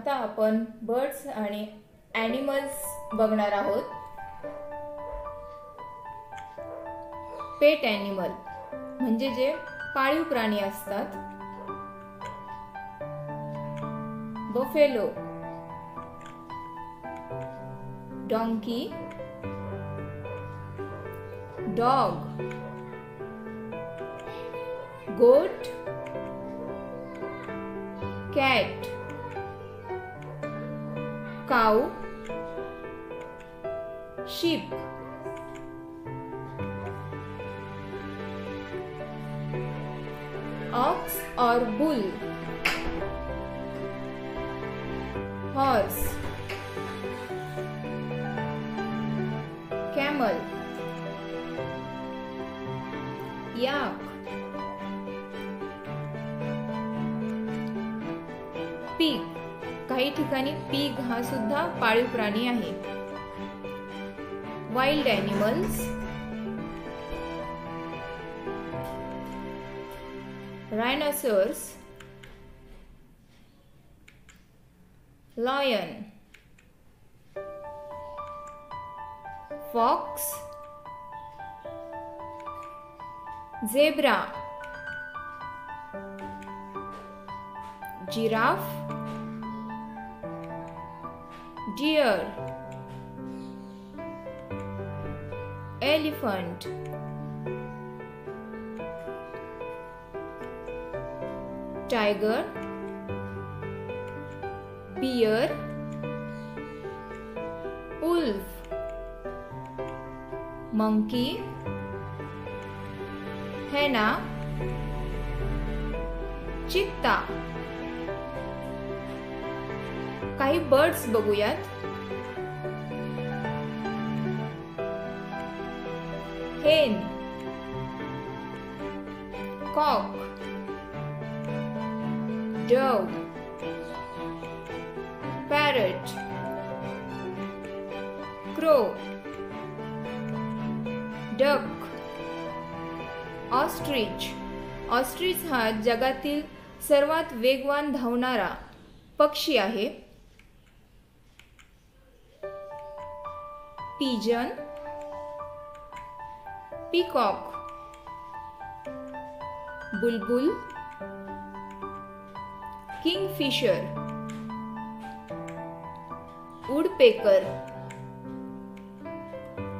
आता आपण बर्ड्स आणि ॲनिमल्स बघणार आहोत. पेट ॲनिमल म्हणजे जे पाळीव प्राणी असतात. Buffalo donkey dog goat cat cow sheep ox or bull horse camel yak pig काही ठिकाणी पीग हा सुद्धा पाळीव प्राणी आहे. Wild animals rhinoceros lion fox zebra giraffe deer elephant tiger bear wolf monkey henna चित्ता काही बर्ड्स बघूयात. Hen cock dove parrot crow duck ostrich ostrich हा जगातील सर्वात वेगवान धावणारा पक्षी आहे. pigeon peacock bulbul kingfisher woodpecker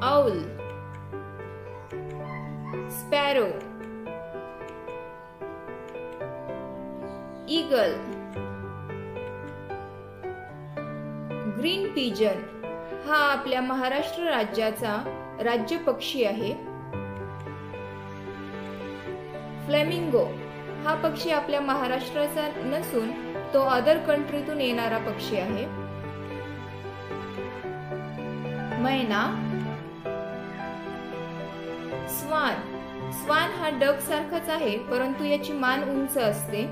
owl sparrow eagle green pigeon हा आपल्या महाराष्ट्र राज्याचा राज्य पक्षी आहे. फ्लेमिंगो हा पक्षी आपल्या महाराष्ट्राचा नसून तो अदर कंट्रीतून येणारा पक्षी आहे. मैना स्वान स्वान हा डग सारखाच आहे परंतु याची मान उंच असते.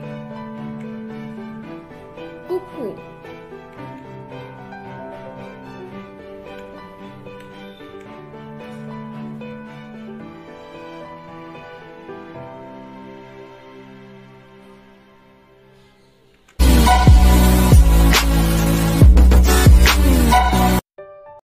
कुक्कू